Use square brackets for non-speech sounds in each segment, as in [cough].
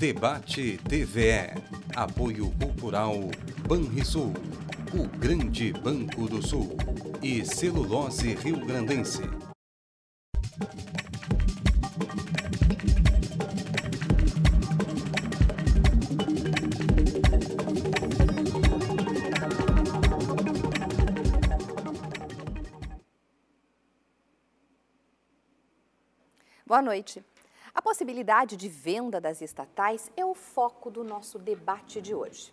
Debate TVE. Apoio Cultural Banrisul. O Grande Banco do Sul. E Celulose Rio Grandense. Boa noite. A possibilidade de venda das estatais é o foco do nosso debate de hoje.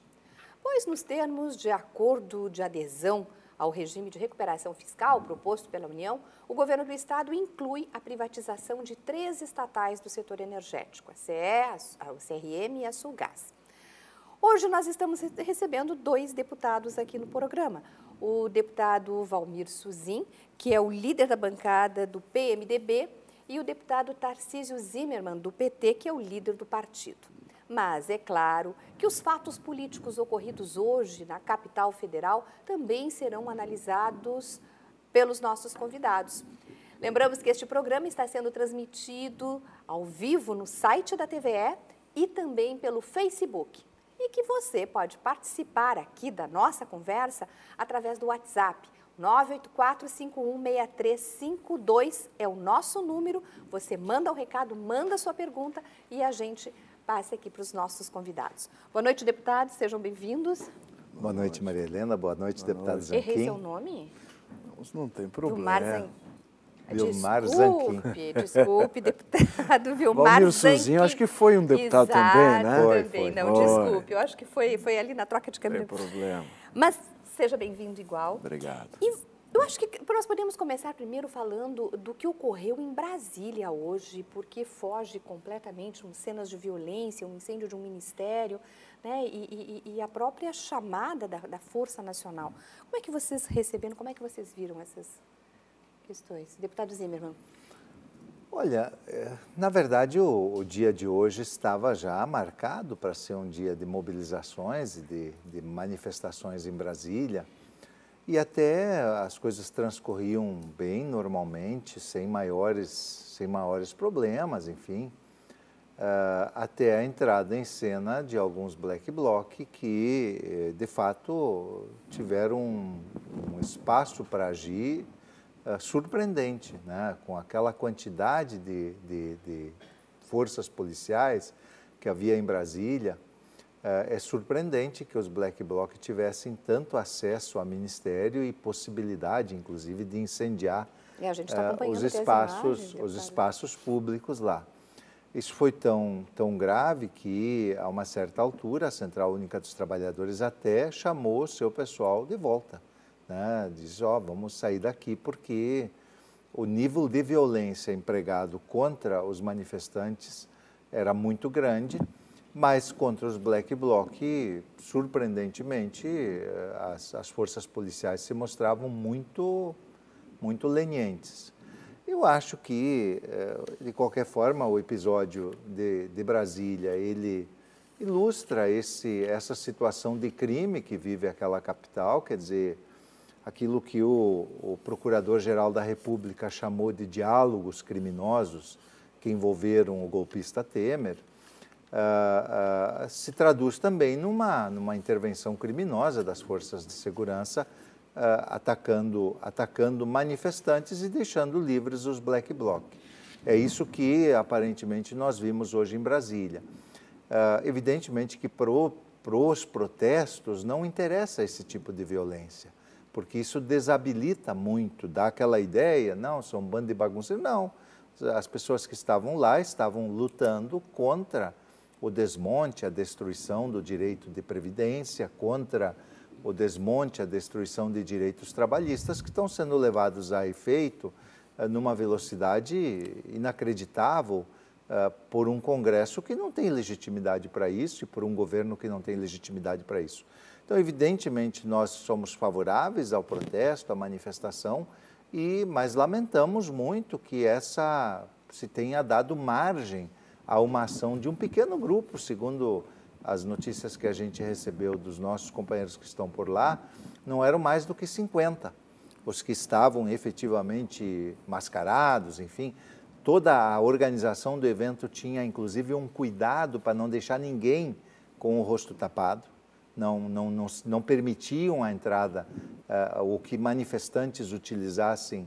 Pois, nos termos de acordo de adesão ao regime de recuperação fiscal proposto pela União, o governo do Estado inclui a privatização de três estatais do setor energético, a CE, o CRM e a Sulgás. Hoje nós estamos recebendo dois deputados aqui no programa. O deputado Valmir Suzin, que é o líder da bancada do PMDB, e o deputado Tarcísio Zimmermann, do PT, que é o líder do partido. Mas é claro que os fatos políticos ocorridos hoje na capital federal também serão analisados pelos nossos convidados. Lembramos que este programa está sendo transmitido ao vivo no site da TVE e também pelo Facebook. E que você pode participar aqui da nossa conversa através do WhatsApp 984516352 é o nosso número. Você manda o recado, manda a sua pergunta e a gente passa aqui para os nossos convidados. Boa noite, deputados, sejam bem-vindos. Boa noite, Maria Helena. Boa noite, Boa deputado noite. Zanquim. Errei seu nome? Não tem problema. Vilmar, Zan... Vilmar desculpe, Zanquim. [laughs] Desculpe, deputado [laughs] Vilmar Valmir Suzinho, acho que foi um deputado Exato, também, né? Foi, também. Foi. Não, foi. desculpe, eu acho que foi, foi ali na troca de câmera. Não tem problema. Mas Seja bem-vindo igual. Obrigado. E eu acho que nós podemos começar primeiro falando do que ocorreu em Brasília hoje, porque foge completamente um cenas de violência, um incêndio de um ministério, né, e, e, e a própria chamada da, da, Força Nacional. Como é que vocês receberam, como é que vocês viram essas questões? Deputado Zimmermann. Olha, é, na verdade, o, o, dia de hoje estava já marcado para ser um dia de mobilizações e de, de, manifestações em Brasília. E até as coisas transcorriam bem normalmente, sem maiores, sem maiores problemas, enfim. Uh, até a entrada em cena de alguns black bloc que, eh, de fato, tiveram um, um espaço para agir uh, surpreendente, né? com aquela quantidade de, de, de, forças policiais que havia em Brasília. Uh, é surpreendente que os Black Bloc tivessem tanto acesso a ministério e possibilidade, inclusive, de incendiar tá uh, os espaços, imagens, os espaços públicos lá. Isso foi tão, tão grave que, a uma certa altura, a Central Única dos Trabalhadores até chamou o seu pessoal de volta né, diz, ó, oh, vamos sair daqui porque o nível de violência empregado contra os manifestantes era muito grande, mas contra os Black Bloc, surpreendentemente, as, as forças policiais se mostravam muito, muito lenientes. Eu acho que, eh, de qualquer forma, o episódio de, de Brasília, ele ilustra esse, essa situação de crime que vive aquela capital, quer dizer, aquilo que o, o Procurador-Geral da República chamou de diálogos criminosos que envolveram o golpista Temer, uh, uh, se traduz também numa, numa intervenção criminosa das forças de segurança uh, atacando, atacando manifestantes e deixando livres os black bloc. É isso que aparentemente nós vimos hoje em Brasília. evidentemente que para os protestos não interessa esse tipo de violência porque isso desabilita muito, dá aquela ideia, não, são um bando de bagunceiros. Não, as pessoas que estavam lá estavam lutando contra o desmonte, a destruição do direito de previdência, contra o desmonte, a destruição de direitos trabalhistas que estão sendo levados a efeito uh, numa velocidade inacreditável uh, por um Congresso que não tem legitimidade para isso e por um governo que não tem legitimidade para isso. Então, evidentemente, nós somos favoráveis ao protesto, à manifestação, e mas lamentamos muito que essa se tenha dado margem a uma ação de um pequeno grupo, segundo as notícias que a gente recebeu dos nossos companheiros que estão por lá, não eram mais do que 50 os que estavam efetivamente mascarados, enfim, toda a organização do evento tinha inclusive um cuidado para não deixar ninguém com o rosto tapado, não, não, não, não permitiam a entrada uh, ou que manifestantes utilizassem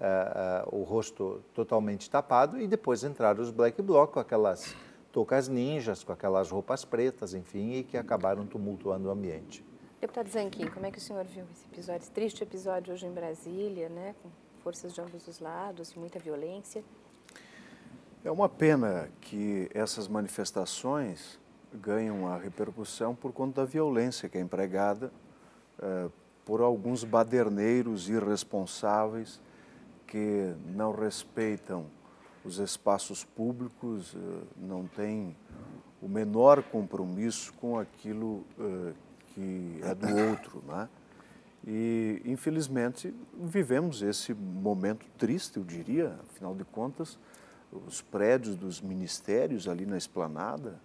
uh, uh, o rosto totalmente tapado e depois entraram os black bloc com aquelas toucas ninjas, com aquelas roupas pretas, enfim, e que acabaram tumultuando o ambiente. Deputado Zanquim, como é que o senhor viu esse episódio, esse triste episódio hoje em Brasília, né, com forças de ambos os lados e muita violência? É uma pena que essas manifestações ganham a repercussão por conta da violência que é empregada eh, por alguns baderneiros irresponsáveis que não respeitam os espaços públicos, eh, não têm o menor compromisso com aquilo eh, que é do [coughs] outro, né? E, infelizmente, vivemos esse momento triste, eu diria, afinal de contas, os prédios dos ministérios ali na esplanada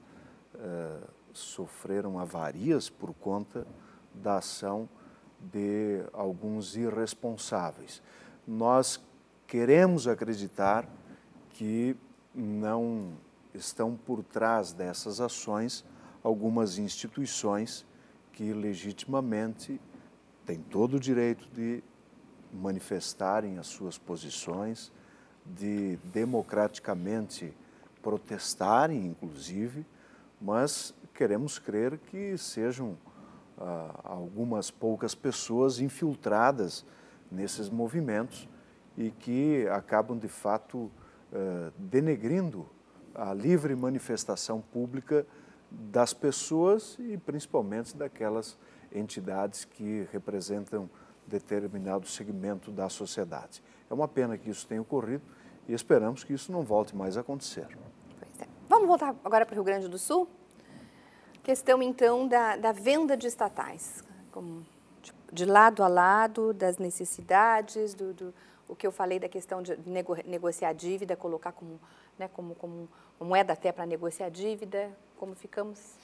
uh, sofreram avarias por conta da ação de alguns irresponsáveis. Nós queremos acreditar que não estão por trás dessas ações algumas instituições que legitimamente têm todo o direito de manifestarem as suas posições, de democraticamente protestarem, inclusive, mas queremos crer que sejam ah, algumas poucas pessoas infiltradas nesses movimentos e que acabam, de fato, ah, denegrindo a livre manifestação pública das pessoas e principalmente daquelas entidades que representam determinado segmento da sociedade. É uma pena que isso tenha ocorrido e esperamos que isso não volte mais a acontecer. Vamos voltar agora para o Rio Grande do Sul? Questão, então, da, da venda de estatais, como, de, lado a lado das necessidades, do, do, o que eu falei da questão de nego, negociar dívida, colocar como, né, como, como moeda até para negociar dívida, como ficamos?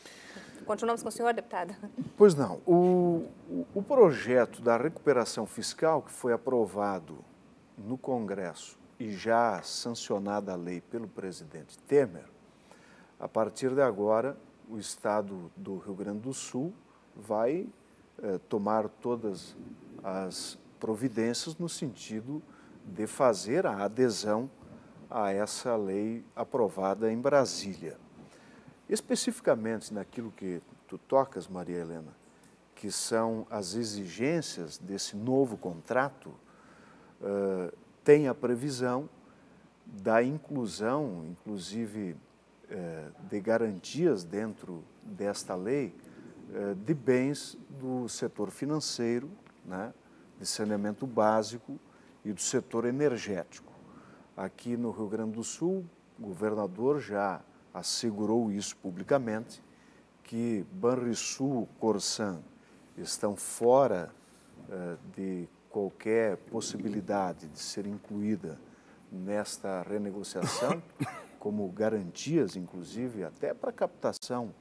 Continuamos com o senhor, deputada? Pois não. O, o projeto da recuperação fiscal que foi aprovado no Congresso e já sancionada a lei pelo presidente Temer, a partir de agora, o Estado do Rio Grande do Sul vai eh, tomar todas as providências no sentido de fazer a adesão a essa lei aprovada em Brasília. Especificamente naquilo que tu tocas, Maria Helena, que são as exigências desse novo contrato, uh, tem a previsão da inclusão, inclusive de garantias dentro desta lei, uh, de bens do setor financeiro, né, de saneamento básico e do setor energético. Aqui no Rio Grande do Sul, o governador já assegurou isso publicamente, que Banrisul, Corsan estão fora uh, de qualquer possibilidade de ser incluída nesta renegociação, [coughs] como garantias, inclusive, até para captação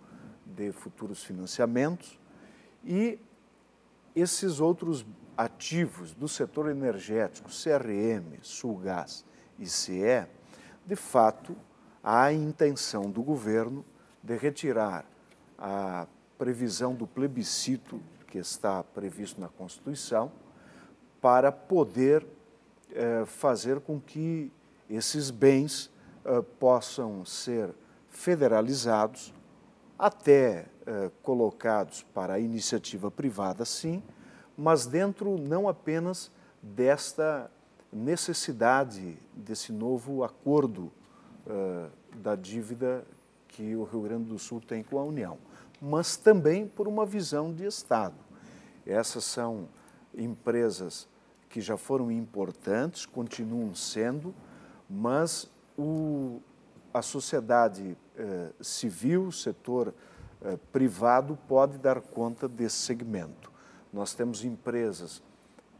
de futuros financiamentos. E esses outros ativos do setor energético, CRM, Sulgás e CE, de fato, há a intenção do governo de retirar a previsão do plebiscito que está previsto na Constituição para poder eh, fazer com que esses bens eh, possam ser federalizados, até eh, colocados para a iniciativa privada, sim, mas dentro não apenas desta necessidade desse novo acordo uh, da dívida que o Rio Grande do Sul tem com a União, mas também por uma visão de Estado. Essas são empresas que já foram importantes, continuam sendo, mas o, a sociedade eh, civil, setor eh, privado pode dar conta desse segmento. Nós temos empresas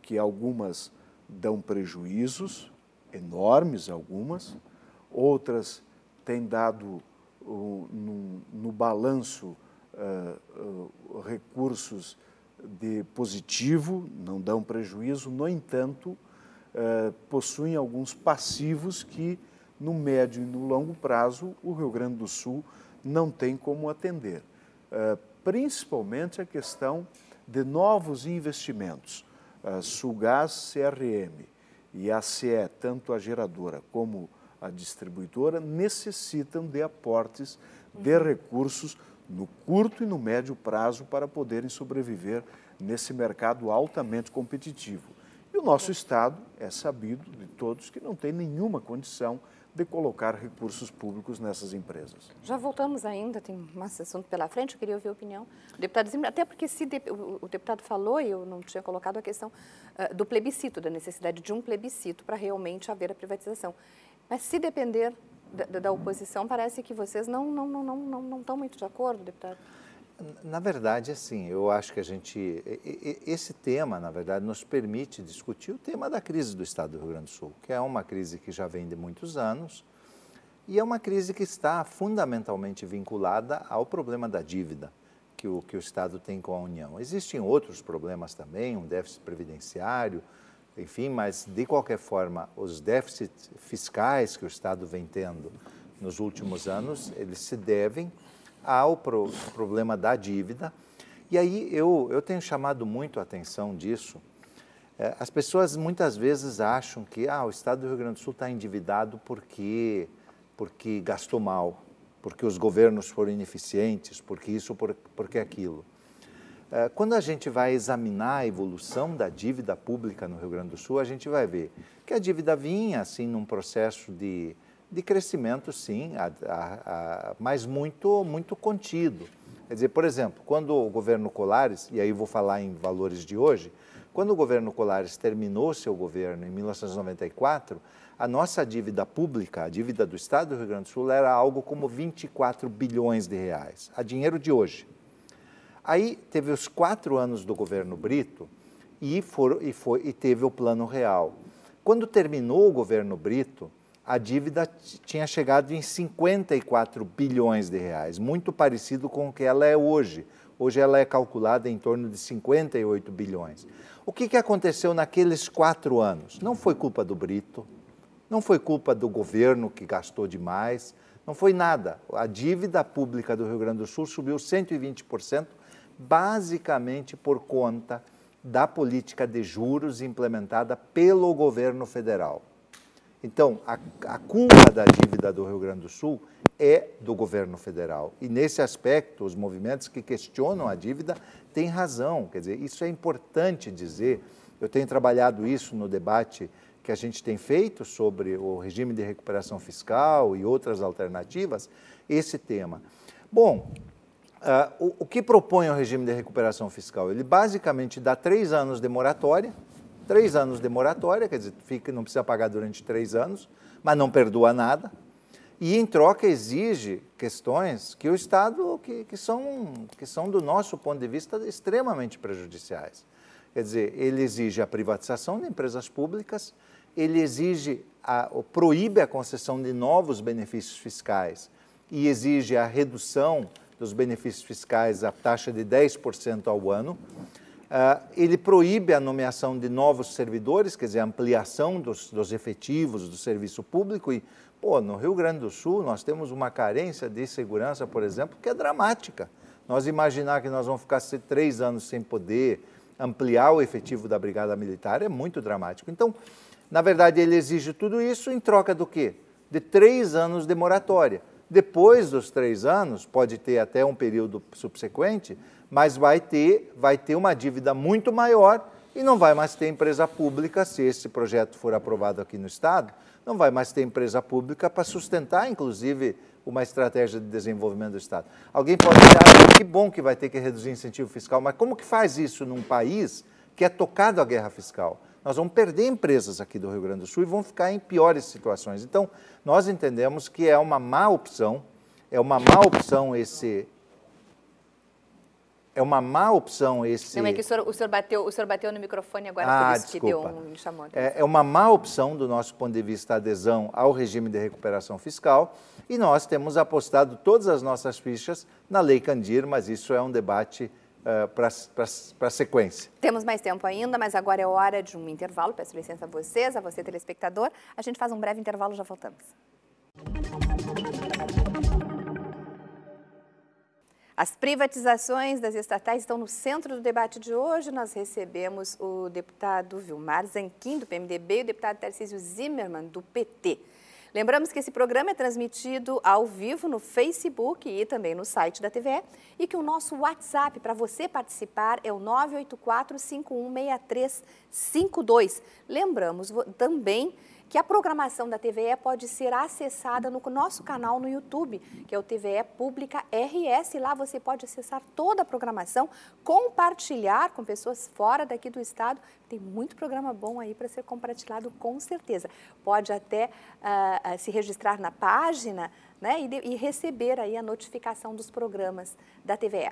que algumas dão prejuízos, enormes algumas, outras têm dado no, no, balanço uh, recursos de positivo, não dão prejuízo, no entanto, possuem alguns passivos que no médio e no longo prazo, o Rio Grande do Sul não tem como atender. Uh, principalmente a questão de novos investimentos. Uh, Sulgás CRM e a CE, tanto a geradora como a distribuidora, necessitam de aportes de recursos no curto e no médio prazo para poderem sobreviver nesse mercado altamente competitivo. E o nosso Estado é sabido de todos que não tem nenhuma condição de colocar recursos públicos nessas empresas. Já voltamos ainda, tem mais assunto pela frente, eu queria ouvir a opinião do deputado Zimmer, até porque se de, o, o, deputado falou, e eu não tinha colocado a questão uh, do plebiscito, da necessidade de um plebiscito para realmente haver a privatização. Mas se depender da, da, oposição, parece que vocês não, não, não, não, não estão muito de acordo, deputado. Na verdade, assim, eu acho que a gente. Esse tema, na verdade, nos permite discutir o tema da crise do Estado do Rio Grande do Sul, que é uma crise que já vem de muitos anos e é uma crise que está fundamentalmente vinculada ao problema da dívida que o, que o Estado tem com a União. Existem outros problemas também, um déficit previdenciário, enfim, mas de qualquer forma, os déficits fiscais que o Estado vem tendo nos últimos anos, eles se devem ao pro, problema da dívida. E aí eu, eu tenho chamado muito a atenção disso. É, as pessoas muitas vezes acham que ah, o Estado do Rio Grande do Sul está endividado porque, porque gastou mal, porque os governos foram ineficientes, porque isso, por, porque aquilo. É, quando a gente vai examinar a evolução da dívida pública no Rio Grande do Sul, a gente vai ver que a dívida vinha assim num processo de de crescimento, sim, a, a, a, mas muito, muito contido. Quer dizer, por exemplo, quando o governo Colares, e aí vou falar em valores de hoje, quando o governo Colares terminou seu governo em 1994, a nossa dívida pública, a dívida do Estado do Rio Grande do Sul, era algo como 24 bilhões de reais, a dinheiro de hoje. Aí teve os quatro anos do governo Brito e, for, e, foi, e teve o Plano Real. Quando terminou o governo Brito, a dívida tinha chegado em 54 bilhões de reais, muito parecido com o que ela é hoje. Hoje ela é calculada em torno de 58 bilhões. O que, que aconteceu naqueles quatro anos? Não foi culpa do Brito, não foi culpa do governo que gastou demais, não foi nada. A dívida pública do Rio Grande do Sul subiu 120%, basicamente por conta da política de juros implementada pelo governo federal. Então, a, a culpa da dívida do Rio Grande do Sul é do governo federal. E nesse aspecto, os movimentos que questionam a dívida têm razão. Quer dizer, isso é importante dizer. Eu tenho trabalhado isso no debate que a gente tem feito sobre o regime de recuperação fiscal e outras alternativas, esse tema. Bom, uh, o, o que propõe o regime de recuperação fiscal? Ele basicamente dá três anos de moratória Três anos de moratória, quer dizer, fica, não precisa pagar durante três anos, mas não perdoa nada. E em troca exige questões que o Estado, que, que, são, que são do nosso ponto de vista extremamente prejudiciais. Quer dizer, ele exige a privatização de empresas públicas, ele exige, a, proíbe a concessão de novos benefícios fiscais e exige a redução dos benefícios fiscais à taxa de 10% ao ano. Uh, ele proíbe a nomeação de novos servidores, quer dizer, ampliação dos, dos, efetivos do serviço público. E, pô, no Rio Grande do Sul nós temos uma carência de segurança, por exemplo, que é dramática. Nós imaginar que nós vamos ficar três anos sem poder ampliar o efetivo da Brigada Militar é muito dramático. Então, na verdade, ele exige tudo isso em troca do quê? De três anos de moratória. Depois dos três anos, pode ter até um período subsequente, mas vai ter, vai ter uma dívida muito maior e não vai mais ter empresa pública, se esse projeto for aprovado aqui no Estado, não vai mais ter empresa pública para sustentar, inclusive, uma estratégia de desenvolvimento do Estado. Alguém pode dizer, ah, que bom que vai ter que reduzir incentivo fiscal, mas como que faz isso num país que é tocado à guerra fiscal? Nós vamos perder empresas aqui do Rio Grande do Sul e vão ficar em piores situações. Então, nós entendemos que é uma má opção, é uma má opção esse, é uma má opção esse. Não, é que o senhor, o senhor, bateu, o senhor bateu no microfone agora, ah, por isso desculpa. que deu um chamou. É, é uma má opção do nosso ponto de vista a adesão ao regime de recuperação fiscal e nós temos apostado todas as nossas fichas na Lei Candir, mas isso é um debate uh, para a sequência. Temos mais tempo ainda, mas agora é hora de um intervalo. Peço licença a vocês, a você, telespectador. A gente faz um breve intervalo, já voltamos. As privatizações das estatais estão no centro do debate de hoje. Nós recebemos o deputado Vilmar Zanquim, do PMDB, e o deputado Tarcísio Zimmermann, do PT. Lembramos que esse programa é transmitido ao vivo no Facebook e também no site da TVE e que o nosso WhatsApp para você participar é o 984-516352. Lembramos também que a programação da TVE pode ser acessada no nosso canal no YouTube, que é o TVE Pública RS. Lá você pode acessar toda a programação, compartilhar com pessoas fora daqui do estado. Tem muito programa bom aí para ser compartilhado, com certeza. Pode até uh, se registrar na página né, e, de, e receber aí a notificação dos programas da TVE.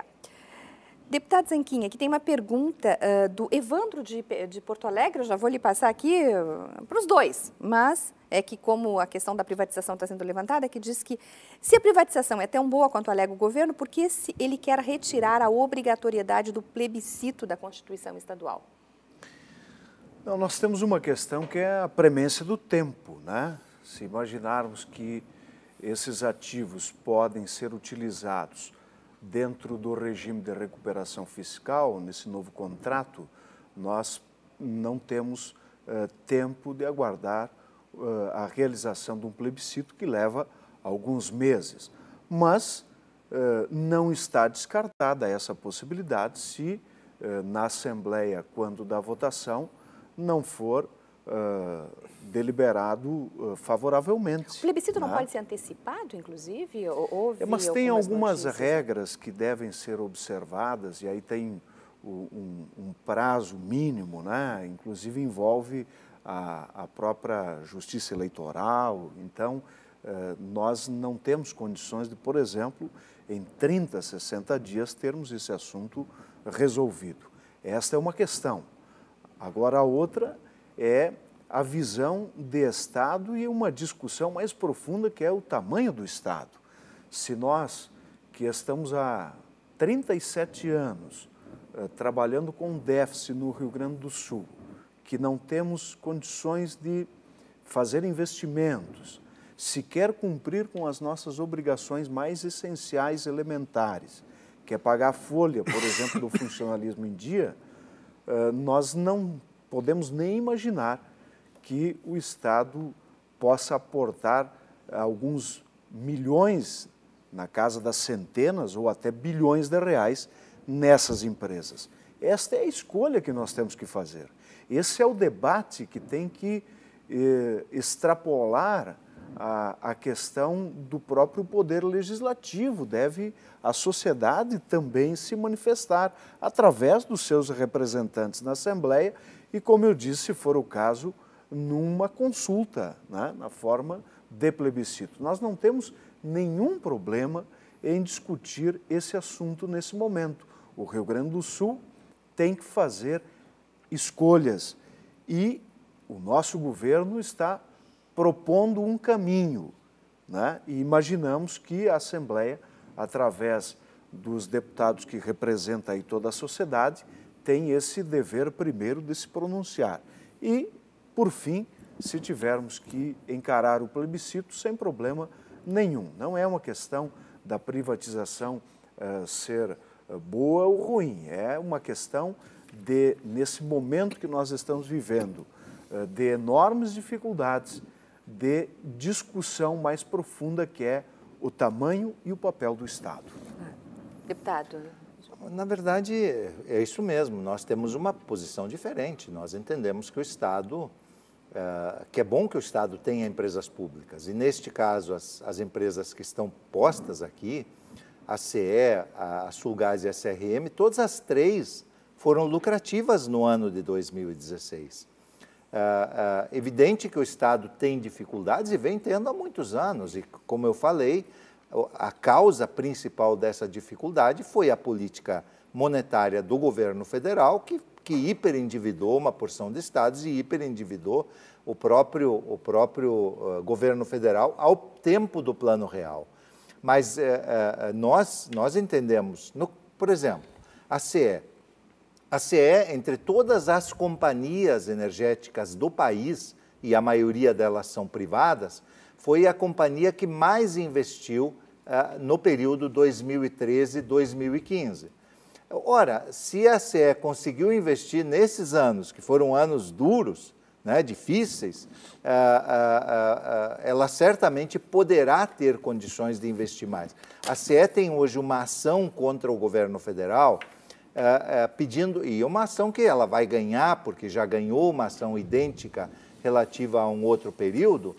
Deputado Zanquinha, aqui tem uma pergunta uh, do Evandro de, de, Porto Alegre, eu já vou lhe passar aqui uh, para os dois, mas é que como a questão da privatização está sendo levantada, que diz que se a privatização é tão boa quanto alega o governo, por que ele quer retirar a obrigatoriedade do plebiscito da Constituição Estadual? Não, nós temos uma questão que é a premência do tempo, né? Se imaginarmos que esses ativos podem ser utilizados dentro do regime de recuperação fiscal, nesse novo contrato, nós não temos uh, tempo de aguardar uh, a realização de um plebiscito que leva alguns meses. Mas uh, não está descartada essa possibilidade se na Assembleia, quando da votação, não for deliberado uh, favoravelmente. O plebiscito né? não pode ser antecipado, inclusive? Houve é, mas tem algumas notícias? regras que devem ser observadas, e aí tem um, um prazo mínimo, né? inclusive envolve a, a própria justiça eleitoral. Então, uh, nós não temos condições de, por exemplo, em 30, 60 dias, termos esse assunto resolvido. Esta é uma questão. Agora, a outra é a visão de Estado e uma discussão mais profunda que é o tamanho do Estado. Se nós, que estamos há 37 anos uh, trabalhando com déficit no Rio Grande do Sul, que não temos condições de fazer investimentos, sequer cumprir com as nossas obrigações mais essenciais, elementares, que é pagar a folha, por exemplo, do [laughs] funcionalismo em dia, uh, nós não podemos nem imaginar que o Estado possa aportar alguns milhões, na casa das centenas ou até bilhões de reais, nessas empresas. Esta é a escolha que nós temos que fazer. Esse é o debate que tem que eh, extrapolar a, a, questão do próprio poder legislativo. Deve a sociedade também se manifestar através dos seus representantes na Assembleia e, como eu disse, se for o caso, numa consulta, né, na forma de plebiscito. Nós não temos nenhum problema em discutir esse assunto nesse momento. O Rio Grande do Sul tem que fazer escolhas e o nosso governo está propondo um caminho. Né? E imaginamos que a Assembleia, através dos deputados que representam aí toda a sociedade, tem esse dever primeiro de se pronunciar. E, por fim, se tivermos que encarar o plebiscito sem problema nenhum. Não é uma questão da privatização uh, ser uh, boa ou ruim, é uma questão de, nesse momento que nós estamos vivendo, uh, de enormes dificuldades, de discussão mais profunda que é o tamanho e o papel do Estado. Deputado, na verdade, é isso mesmo. Nós temos uma posição diferente. Nós entendemos que o Estado, é, que é bom que o Estado tenha empresas públicas. E neste caso, as, as empresas que estão postas aqui, a CE, a Sulgás e a SRM, todas as três foram lucrativas no ano de 2016. É, é evidente que o Estado tem dificuldades e vem tendo há muitos anos. E, como eu falei, a causa principal dessa dificuldade foi a política monetária do governo federal, que, que hiperendividou uma porção de estados e hiperendividou o próprio, o próprio uh, governo federal ao tempo do plano real. Mas uh, uh, nós, nós entendemos, no, por exemplo, a CE. A CE, entre todas as companhias energéticas do país, e a maioria delas são privadas, foi a companhia que mais investiu no período 2013-2015. Ora, se a CE conseguiu investir nesses anos, que foram anos duros, né, difíceis, uh, uh, ela certamente poderá ter condições de investir mais. A CE tem hoje uma ação contra o governo federal pedindo, e uma ação que ela vai ganhar, porque já ganhou uma ação idêntica relativa a um outro período,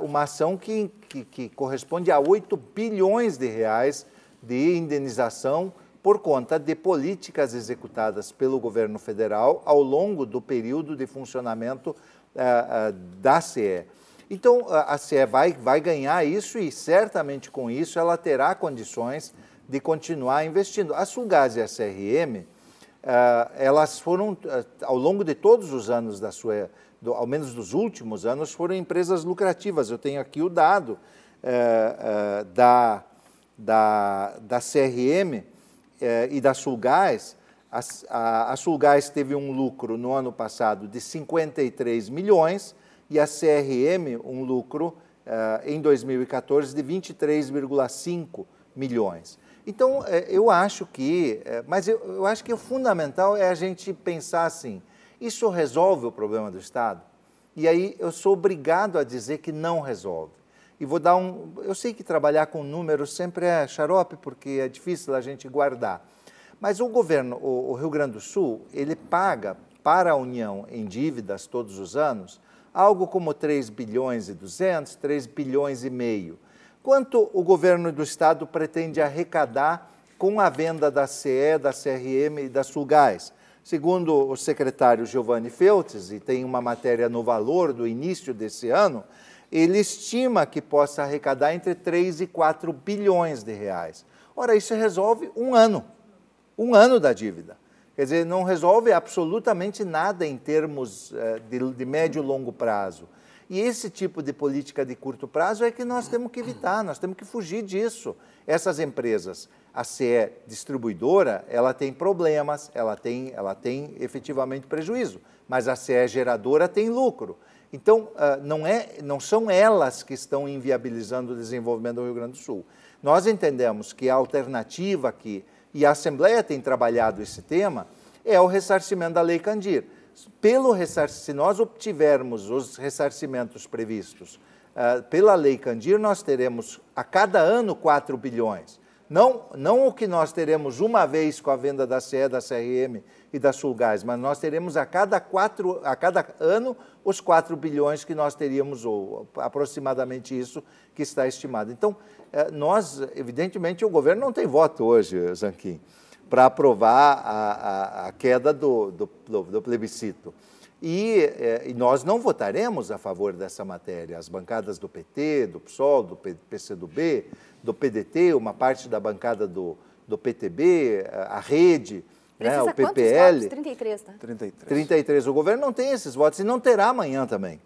uma ação que, que, que corresponde a 8 bilhões de reais de indenização por conta de políticas executadas pelo governo federal ao longo do período de funcionamento uh, uh, da CE. Então, a CE vai, vai ganhar isso e certamente com isso ela terá condições de continuar investindo. A Sulgás e a CRM, uh, elas foram, ao longo de todos os anos da sua, do, ao menos dos últimos anos, foram empresas lucrativas. Eu tenho aqui o dado da, da, da CRM, eh, e da Sulgás, a, a, a Sulgás teve um lucro no ano passado de 53 milhões e a CRM um lucro eh, em 2014 de 23,5 milhões. Então, eh, eu acho que, mas eu, eu acho que o fundamental é a gente pensar assim, isso resolve o problema do Estado? E aí eu sou obrigado a dizer que não resolve. E vou dar um. Eu sei que trabalhar com números sempre é xarope, porque é difícil a gente guardar. Mas o governo, o, o Rio Grande do Sul, ele paga para a União em dívidas todos os anos algo como 3 bilhões e 200, 3 bilhões e meio. Quanto o governo do estado pretende arrecadar com a venda da CE, da CRM e da Sulgás? Segundo o secretário Giovanni Feltes, e tem uma matéria no Valor do início desse ano, ele estima que possa arrecadar entre 3 e 4 bilhões de reais. Ora, isso resolve um ano, um ano da dívida. Quer dizer, não resolve absolutamente nada em termos eh, de, de médio e longo prazo. E esse tipo de política de curto prazo é que nós temos que evitar, nós temos que fugir disso. Essas empresas, a CE distribuidora, ela tem problemas, ela tem, ela tem efetivamente prejuízo, mas a CE geradora tem lucro. Então, ah, não, é, não são elas que estão inviabilizando o desenvolvimento do Rio Grande do Sul. Nós entendemos que a alternativa aqui, e a Assembleia tem trabalhado esse tema, é o ressarcimento da Lei Candir. Pelo se nós obtivermos os ressarcimentos previstos uh, pela Lei Candir, nós teremos a cada ano 4 bilhões. Não, não o que nós teremos uma vez com a venda da CE, da CRM e da Sulgás, mas nós teremos a cada, quatro, a cada ano os 4 bilhões que nós teríamos, ou aproximadamente isso que está estimado. Então, eh, nós, evidentemente, o governo não tem voto hoje, Zanquim, para aprovar a, a, a queda do, do, do plebiscito. E, eh, nós não votaremos a favor dessa matéria. As bancadas do PT, do PSOL, do PCdoB, do PDT, uma parte da bancada do, do PTB, a rede, né, o PPL. Votos? 33, né? 33. 33. O governo não tem esses votos e não terá amanhã também.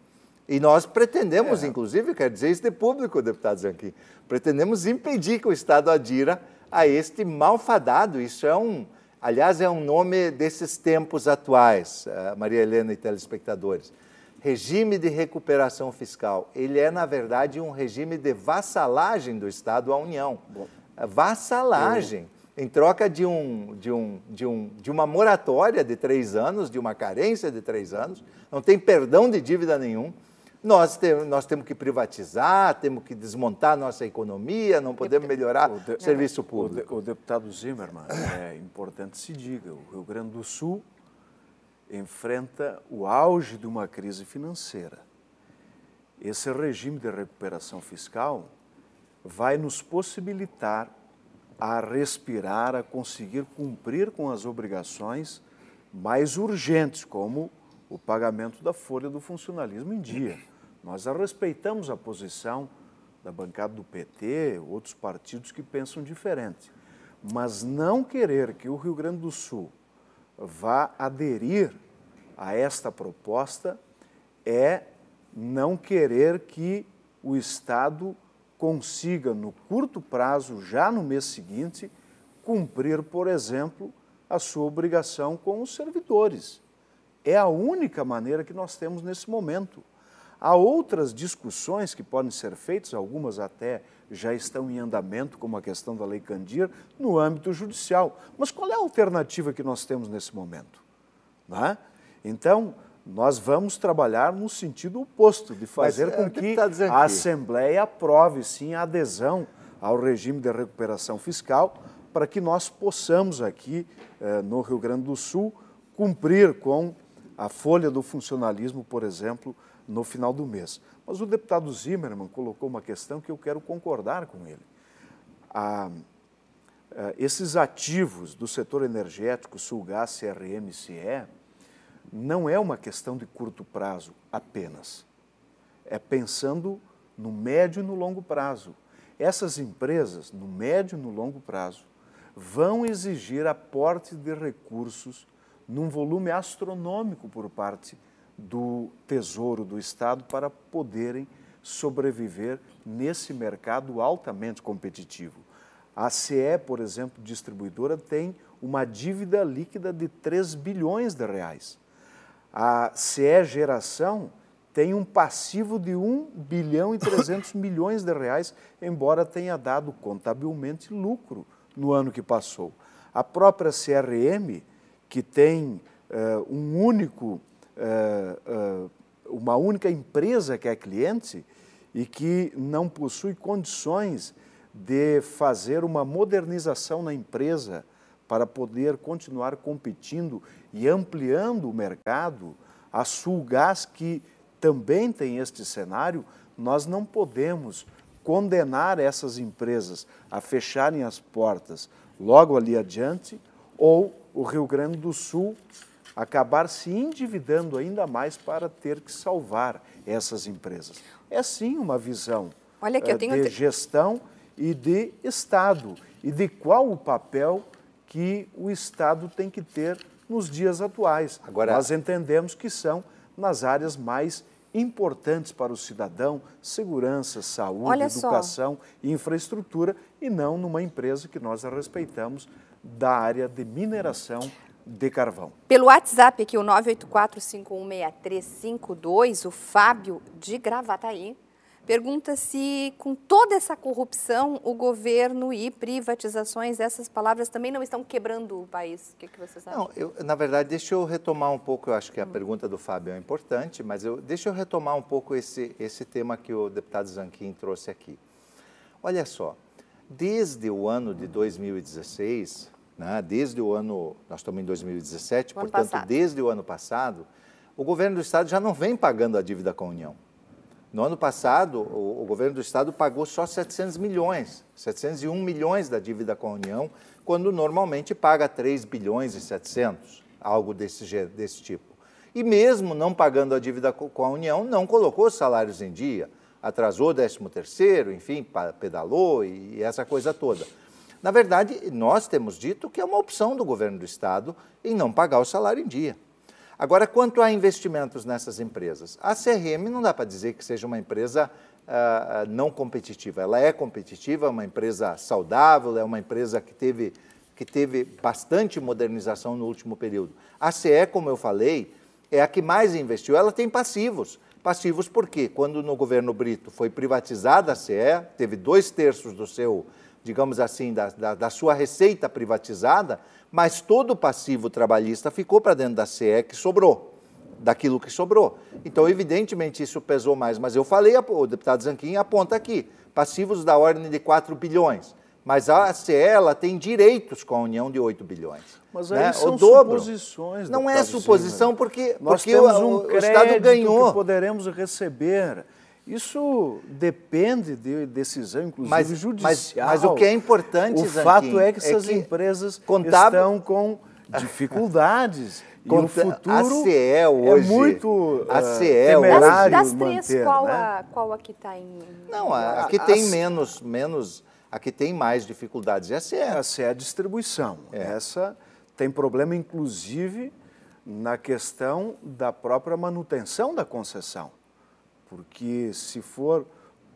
E nós pretendemos, é. inclusive, quer dizer isso de público, deputado Zanquim, pretendemos impedir que o Estado adira a este malfadado. Isso é um, aliás, é um nome desses tempos atuais, eh, Maria Helena e telespectadores regime de recuperação fiscal, ele é, na verdade, um regime de vassalagem do Estado à União. Bom, vassalagem. Eu... Em troca de, um, de, um, de, um, de uma moratória de três anos, de uma carência de três anos, não tem perdão de dívida nenhum. Nós, tem, nós temos que privatizar, temos que desmontar nossa economia, não podemos melhorar o, de, serviço público. O, de, o deputado Zimmermann, é importante se diga, o Rio Grande do Sul enfrenta o auge de uma crise financeira. Esse regime de recuperação fiscal vai nos possibilitar a respirar, a conseguir cumprir com as obrigações mais urgentes, como o pagamento da folha do funcionalismo em dia. Nós respeitamos a posição da bancada do PT, outros partidos que pensam diferente, mas não querer que o Rio Grande do Sul vá aderir a esta proposta é não querer que o Estado consiga, no curto prazo, já no mês seguinte, cumprir, por exemplo, a sua obrigação com os servidores. É a única maneira que nós temos nesse momento. Há outras discussões que podem ser feitas, algumas até já estão em andamento, como a questão da Lei Candir, no âmbito judicial. Mas qual é a alternativa que nós temos nesse momento? É? Então, nós vamos trabalhar no sentido oposto, de fazer Mas, com é, que tá a Assembleia aprove, sim, a adesão ao regime de recuperação fiscal, para que nós possamos aqui, eh, no Rio Grande do Sul, cumprir com a folha do funcionalismo, por exemplo, no final do mês. Mas o deputado Zimmermann colocou uma questão que eu quero concordar com ele. Ah, esses ativos do setor energético, Sulgás, CRM e CIE, não é uma questão de curto prazo apenas. É pensando no médio e no longo prazo. Essas empresas, no médio e no longo prazo, vão exigir aporte de recursos num volume astronômico por parte do Tesouro do Estado para poderem sobreviver nesse mercado altamente competitivo. A CE, por exemplo, distribuidora, tem uma dívida líquida de 3 bilhões de reais. A CE Geração tem um passivo de 1 bilhão e 300 [coughs] milhões de reais, embora tenha dado contabilmente lucro no ano que passou. A própria CRM, que tem uh, um único uh, uma única empresa que é cliente e que não possui condições de fazer uma modernização na empresa para poder continuar competindo e ampliando o mercado, a Sulgás, que também tem este cenário, nós não podemos condenar essas empresas a fecharem as portas logo ali adiante, ou o Rio Grande do Sul acabar se endividando ainda mais para ter que salvar essas empresas. É sim uma visão Olha aqui, tenho... de gestão e de Estado e de qual o papel que o Estado tem que ter nos dias atuais. Agora, Nós entendemos que são nas áreas mais importantes para o cidadão, segurança, saúde, educação e infraestrutura, e não numa empresa que nós respeitamos da área de mineração de carvão. Pelo WhatsApp aqui, o 984516352, o Fábio de Gravataí pergunta se com toda essa corrupção o governo e privatizações, essas palavras também não estão quebrando o país. O que, que vocês acham? Não, eu, na verdade, deixa eu retomar um pouco, eu acho que a hum. pergunta do Fábio é importante, mas eu, deixa eu retomar um pouco esse, esse tema que o deputado Zanquim trouxe aqui. Olha só, desde o ano de 2016, né? desde o ano, nós estamos em 2017, o portanto, desde o ano passado, o governo do Estado já não vem pagando a dívida com a União. No ano passado, o, o, governo do Estado pagou só 700 milhões, 701 milhões da dívida com a União, quando normalmente paga 3 bilhões e 700, algo desse, desse tipo. E mesmo não pagando a dívida com a União, não colocou os salários em dia, atrasou o 13 terceiro, enfim, pedalou e essa coisa toda. Na verdade, nós temos dito que é uma opção do governo do Estado em não pagar o salário em dia. Agora, quanto a investimentos nessas empresas, a CRM não dá para dizer que seja uma empresa uh, não competitiva. Ela é competitiva, é uma empresa saudável, é uma empresa que teve, que teve bastante modernização no último período. A CE, como eu falei, é a que mais investiu. Ela tem passivos. Passivos porque, quando no governo Brito foi privatizada a CE, teve dois terços do seu digamos assim, da, da, da, sua receita privatizada, mas todo o passivo trabalhista ficou para dentro da CE que sobrou, daquilo que sobrou. Então, evidentemente, isso pesou mais. Mas eu falei, o deputado Zanquim aponta aqui, passivos da ordem de 4 bilhões. Mas a CE ela tem direitos com a União de 8 bilhões. Mas aí né? são o dobro. suposições. Não é suposição porque, Nós porque temos um o, o Estado ganhou. que poderemos receber isso depende de decisão, inclusive mas, judicial. Mas, mas, o que é importante, O fato é que essas é que empresas contábil... estão com dificuldades. [laughs] e o futuro a CE é hoje, é muito a CE é das, das três, manter, qual, né? a, qual a que está em... Não, a, a que tem a, menos, menos, a que tem mais dificuldades é a CE. A é a distribuição. É. Essa tem problema, inclusive, na questão da própria manutenção da concessão porque se for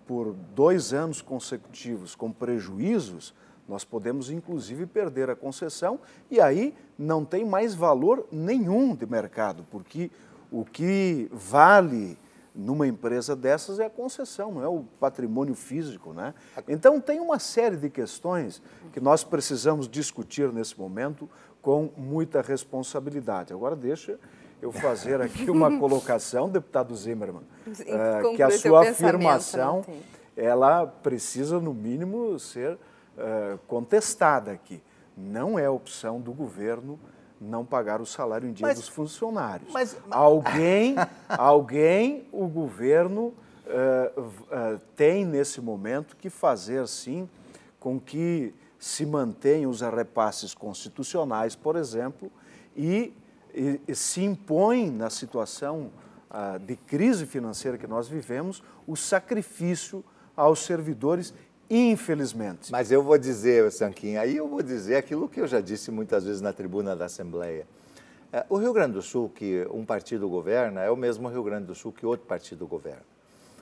por dois anos consecutivos com prejuízos, nós podemos inclusive perder a concessão e aí não tem mais valor nenhum de mercado, porque o que vale numa empresa dessas é a concessão, não é o patrimônio físico, né? Então tem uma série de questões que nós precisamos discutir nesse momento com muita responsabilidade. Agora deixa eu fazer aqui uma [laughs] colocação, deputado Zimmermann, uh, que a sua afirmação ela precisa no mínimo ser uh, contestada aqui. Não é opção do governo não pagar o salário em dia mas, dos funcionários. Mas, alguém, [laughs] alguém, o governo uh, uh, tem nesse momento que fazer sim com que se mantenham os repasses constitucionais, por exemplo, e, e, e se impõe na situação uh, de crise financeira que nós vivemos o sacrifício aos servidores infelizmente. Mas eu vou dizer, Sanquinha, aí eu vou dizer aquilo que eu já disse muitas vezes na tribuna da Assembleia. É, o Rio Grande do Sul, que um partido governa, é o mesmo Rio Grande do Sul que outro partido governa.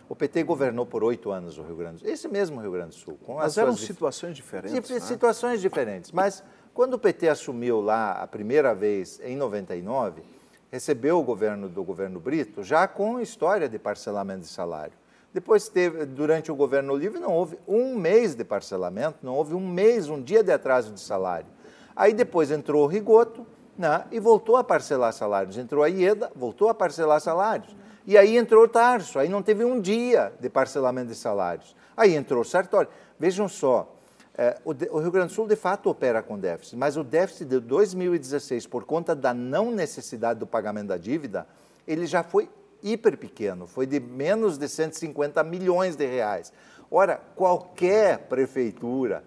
O PT governou por oito anos o Rio Grande do Sul, esse mesmo Rio Grande do Sul. Com mas eram situações diferentes. Né? Situações diferentes. Mas quando o PT assumiu lá a primeira vez, em 99, recebeu o governo do governo Brito já com história de parcelamento de salário. Depois teve, durante o governo Olívio, não houve um mês de parcelamento, não houve um mês, um dia de atraso de salário. Aí depois entrou o Rigoto né, e voltou a parcelar salários. Entrou a Ieda, voltou a parcelar salários. E aí entrou o Tarso, aí não teve um dia de parcelamento de salários. Aí entrou o Sartori. Vejam só, é, o, o, Rio Grande do Sul de fato opera com déficit, mas o déficit de 2016, por conta da não necessidade do pagamento da dívida, ele já foi hiper pequeno, foi de menos de 150 milhões de reais. Ora, qualquer prefeitura,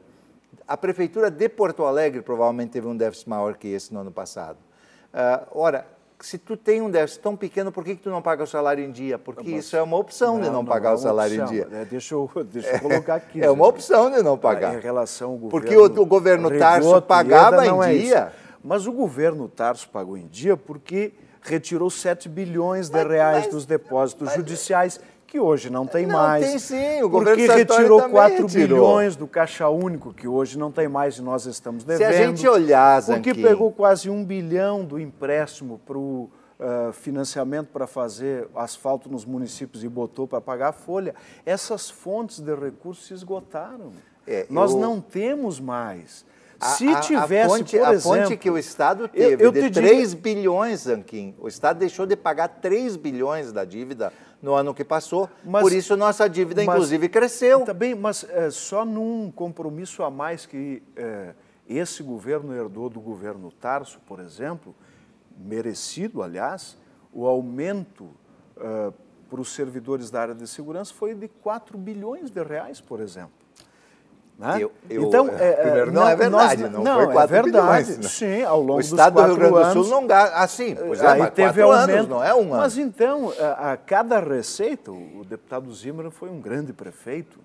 a prefeitura de Porto Alegre provavelmente teve um déficit maior que esse no ano passado. Uh, ora, se tu tem um déficit tão pequeno, por que, que tu não paga o salário em dia? Porque não, isso é uma opção não, de não, não pagar é o salário opção. em dia. É, deixa, eu, deixa eu colocar aqui. É, é uma opção de não pagar. Em relação ao governo. Porque o, o governo Tarso pagava em é dia. Mas o governo Tarso pagou em dia porque retirou 7 bilhões de reais mas, dos depósitos mas, judiciais, que hoje não tem não, mais. Tem sim, o governo Porque retirou 4 retirou. bilhões do Caixa Único, que hoje não tem mais e nós estamos devendo. Se a gente olhar, Zanquim... Porque pegou quase um bilhão do empréstimo para o uh, financiamento para fazer asfalto nos municípios e botou para pagar a folha. Essas fontes de recursos se esgotaram. É, nós eu... não temos mais. Se a, tivesse, a fonte, por exemplo... A fonte que o Estado teve eu, eu de 3 diria... bilhões, Zanquim, o Estado deixou de pagar 3 bilhões da dívida no ano que passou, mas, por isso nossa dívida, mas, inclusive, cresceu. Também, mas é, só num compromisso a mais que é, esse governo herdou do governo Tarso, por exemplo, merecido, aliás, o aumento é, para os servidores da área de segurança foi de 4 bilhões de reais, por exemplo. Né? Eu, eu, então, é, é primeiro, não, não, é verdade, nós, não, não foi 4 é verdade, bilhões. Né? Sim, ao longo o Estado do Rio Grande do Sul não gasta, assim, pois é, mas teve aumento, anos, não é um ano. Mas então, a, a cada receita, o deputado Zimmer foi um grande prefeito,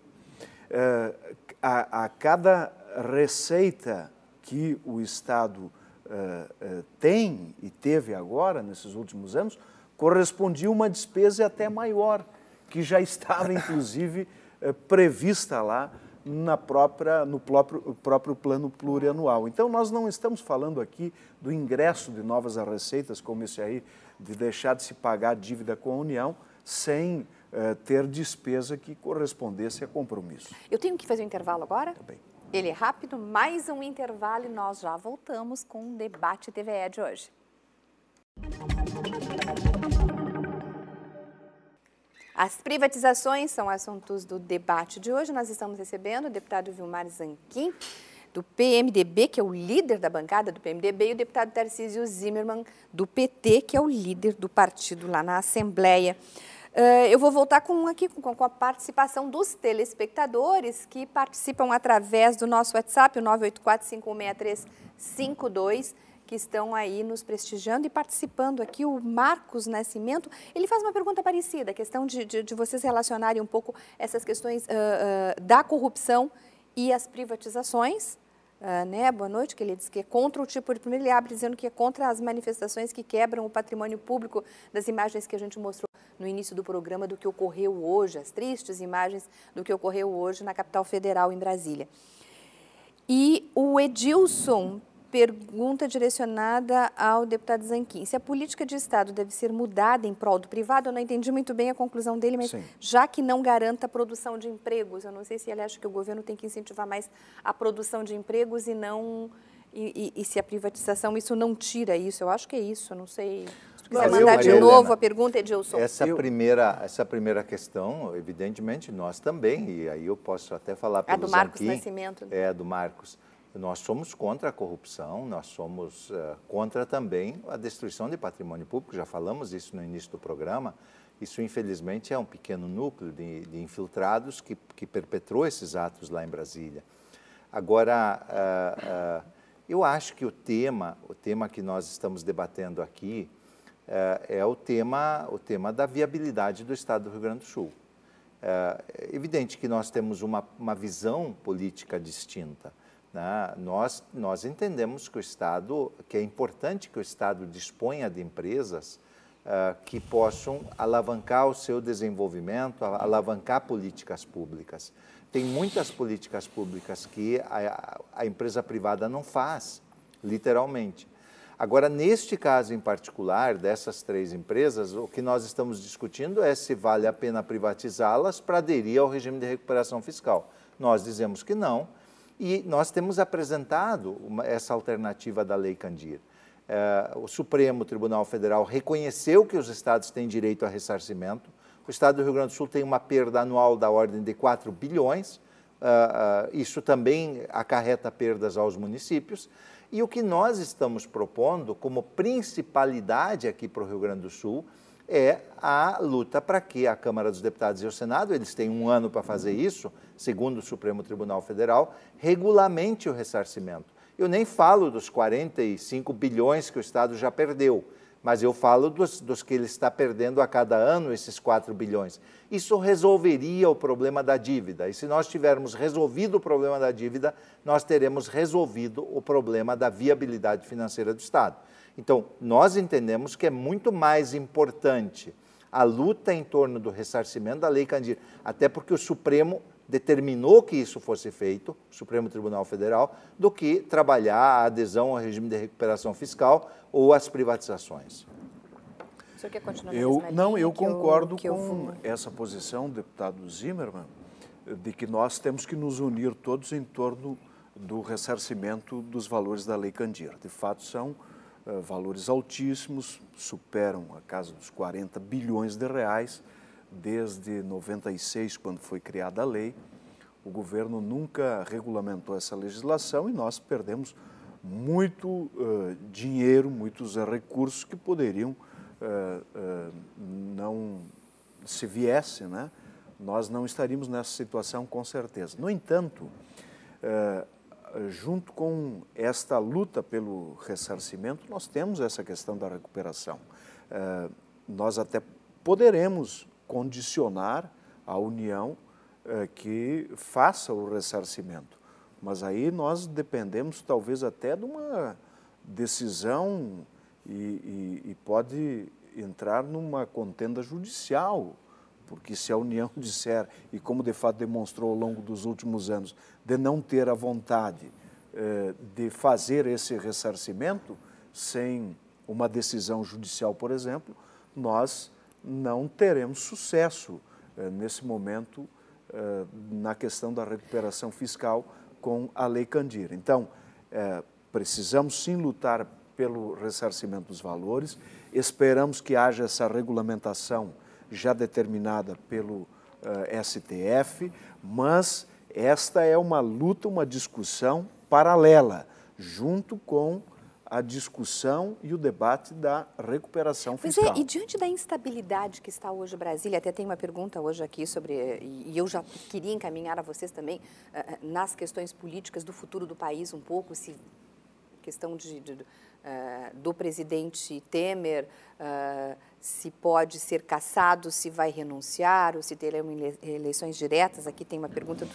é, a, a, cada receita que o Estado é, é, tem e teve agora, nesses últimos anos, correspondia uma despesa até maior, que já estava, [laughs] inclusive, é, prevista lá na própria, no próprio, próprio plano plurianual. Então, nós não estamos falando aqui do ingresso de novas receitas, como esse aí, de deixar de se pagar dívida com a União, sem uh, ter despesa que correspondesse a compromisso. Eu tenho que fazer um intervalo agora? Tá bem. Ele é rápido, mais um intervalo e nós já voltamos com o debate TVE de hoje. As privatizações são assuntos do debate de hoje. Nós estamos recebendo o deputado Vilmar Zanquim, do PMDB, que é o líder da bancada do PMDB, e o deputado Tarcísio Zimmermann, do PT, que é o líder do partido lá na Assembleia. Uh, eu vou voltar com, aqui com, com, a participação dos telespectadores que participam através do nosso WhatsApp, o 984-56352 que estão aí nos prestigiando e participando aqui. O Marcos Nascimento, ele faz uma pergunta parecida, a questão de, de, de vocês relacionarem um pouco essas questões uh, uh, da corrupção e as privatizações. Uh, né? Boa noite, que ele diz que é contra o tipo de... Primeiro ele abre dizendo que é contra as manifestações que quebram o patrimônio público das imagens que a gente mostrou no início do programa do que ocorreu hoje, as tristes imagens do que ocorreu hoje na capital federal, em Brasília. E o Edilson Pergunta direcionada ao deputado Zanquim. Se a política de Estado deve ser mudada em prol do privado, eu não entendi muito bem a conclusão dele, mas Sim. já que não garanta a produção de empregos, eu não sei se ele acha que o governo tem que incentivar mais a produção de empregos e não. E, e, e se a privatização, isso não tira isso. Eu acho que é isso, eu não sei. Se tu quiser não, mandar eu, de novo Helena, a pergunta, Edilson. Essa, eu, primeira, essa primeira questão, evidentemente, nós também, e aí eu posso até falar pelo A do Marcos Zanquim, Nascimento. Né? É, do Marcos. Nós somos contra a corrupção, nós somos uh, contra também a destruição de patrimônio público, já falamos isso no início do programa. Isso, infelizmente, é um pequeno núcleo de, de infiltrados que, que perpetrou esses atos lá em Brasília. Agora, uh, uh, eu acho que o tema, o tema que nós estamos debatendo aqui, é o tema, o tema da viabilidade do Estado do Rio Grande do Sul. É evidente que nós temos uma, uma visão política distinta. Né? Nós, nós entendemos que o Estado, que é importante que o Estado disponha de empresas uh, que possam alavancar o seu desenvolvimento, alavancar políticas públicas. Tem muitas políticas públicas que a, a empresa privada não faz, literalmente. Agora, neste caso em particular, dessas três empresas, o que nós estamos discutindo é se vale a pena privatizá-las para aderir ao regime de recuperação fiscal. Nós dizemos que não, e nós temos apresentado uma, essa alternativa da Lei Candir. É, o Supremo Tribunal Federal reconheceu que os estados têm direito a ressarcimento. O estado do Rio Grande do Sul tem uma perda anual da ordem de 4 bilhões. Uh, uh, isso também acarreta perdas aos municípios. E o que nós estamos propondo como principalidade aqui para o Rio Grande do Sul é a luta para que a Câmara dos Deputados e o Senado, eles têm um ano para fazer isso, segundo o Supremo Tribunal Federal, regulamente o ressarcimento. Eu nem falo dos 45 bilhões que o Estado já perdeu, mas eu falo dos, dos, que ele está perdendo a cada ano, esses 4 bilhões. Isso resolveria o problema da dívida. E se nós tivermos resolvido o problema da dívida, nós teremos resolvido o problema da viabilidade financeira do Estado. Então, nós entendemos que é muito mais importante a luta em torno do ressarcimento da Lei Candir, até porque o Supremo determinou que isso fosse feito, o Supremo Tribunal Federal, do que trabalhar a adesão ao regime de recuperação fiscal ou as privatizações. O senhor quer continuar eu, Não, eu concordo eu, com eu essa posição, deputado Zimmermann, de que nós temos que nos unir todos em torno do ressarcimento dos valores da Lei Candir. De fato, são eh, valores altíssimos, superam a casa dos 40 bilhões de reais desde 96, quando foi criada a lei. O governo nunca regulamentou essa legislação e nós perdemos muito uh, dinheiro, muitos recursos que poderiam, uh, uh, não se viesse, né? nós não estaríamos nessa situação com certeza. No entanto, junto com esta luta pelo ressarcimento, nós temos essa questão da recuperação. Nós até poderemos condicionar a União uh, que faça o ressarcimento, mas aí nós dependemos talvez até de uma decisão e, e, e pode entrar numa contenda judicial porque se a União [laughs] disser, e como de fato demonstrou ao longo dos últimos anos, de não ter a vontade eh, de fazer esse ressarcimento sem uma decisão judicial, por exemplo, nós não teremos sucesso eh, nesse momento eh, na questão da recuperação fiscal com a Lei Candir. Então, precisamos sim lutar pelo ressarcimento dos valores, esperamos que haja essa regulamentação já determinada pelo eh, STF, mas esta é uma luta, uma discussão paralela, junto com a discussão e o debate da recuperação fiscal. Pois é, e diante da instabilidade que está hoje Brasília, até tem uma pergunta hoje aqui sobre, e eu já queria encaminhar a vocês também, uh, nas questões políticas do futuro do país um pouco, se questão de, de, uh, do presidente Temer, uh, se pode ser cassado, se vai renunciar, ou se teremos eleições diretas. Aqui tem uma pergunta do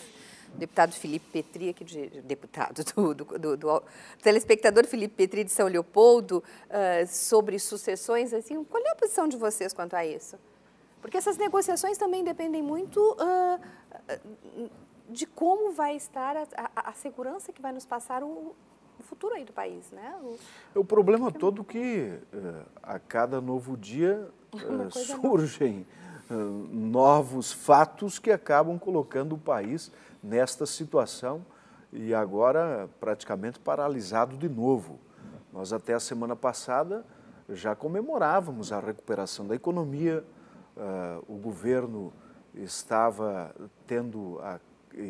deputado Felipe Petri, aqui de, deputado, [laughs] do, do, do, do, telespectador Felipe Petri de São Leopoldo, uh, sobre sucessões. Assim, qual é a posição de vocês quanto a isso? Porque essas negociações também dependem muito uh, de como vai estar a, a, a segurança que vai nos passar o, o futuro aí do país, né? O, o problema todo que uh, a cada novo dia uh, surgem novos fatos que acabam colocando o país nesta situação e agora praticamente paralisado de novo. Nós até a semana passada já comemorávamos a recuperação da economia, uh, o governo estava tendo, a,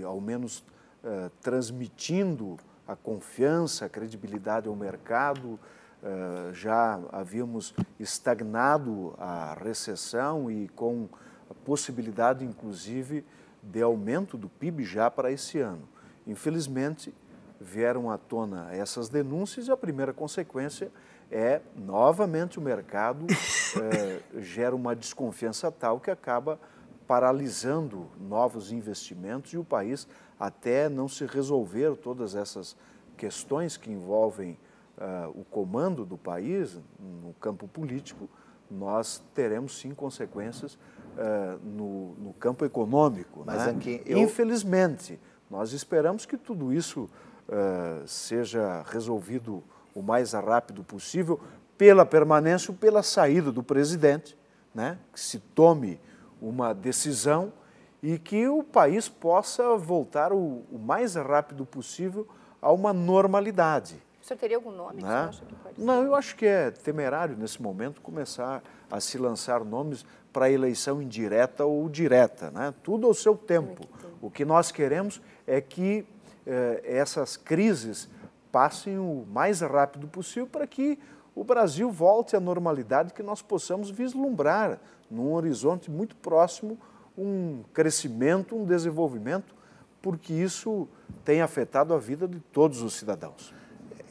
ao menos uh, transmitindo a confiança, a credibilidade ao mercado, uh, já havíamos estagnado a recessão e com a possibilidade, inclusive, de aumento do PIB já para esse ano. Infelizmente, vieram à tona essas denúncias e a primeira consequência é, novamente, o mercado é, [laughs] gera uma desconfiança tal que acaba paralisando novos investimentos e o país, até não se resolver todas essas questões que envolvem uh, o comando do país no campo político, nós teremos sim consequências uh, no, no, campo econômico. Mas, né? eu... Infelizmente, nós esperamos que tudo isso uh, seja resolvido o mais rápido possível pela permanência ou pela saída do presidente, né? que se tome uma decisão e que o país possa voltar o, o mais rápido possível a uma normalidade. O senhor teria algum nome né? Não, eu acho que é temerário nesse momento começar a se lançar nomes para eleição indireta ou direta, né? tudo ao seu tempo. O que nós queremos é que eh, essas crises passem o mais rápido possível para que o Brasil volte à normalidade, que nós possamos vislumbrar num horizonte muito próximo um crescimento, um desenvolvimento, porque isso tem afetado a vida de todos os cidadãos.